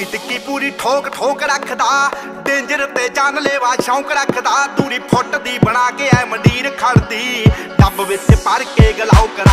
ਟਿੱਕੀ ਟਿੱਕੀ ਪੂਰੀ ਠੋਕ ਠੋਕ ਰੱਖਦਾ, ਡੇਂਜਰ ਤੇ ਜਾਨ ਲੈਵਾ ਸ਼ੌਂਕ ਰੱਖਦਾ ਦੂਰੀ ਫੁੱਟ ਦੀ ਬਣਾ ਕੇ ਐ ਮੰਡੀਰ ਖੜਦੀ, ਡੱਬ ਵਿੱਚ ਭਰ ਕੇ ਗਲਾਉ ਕਰ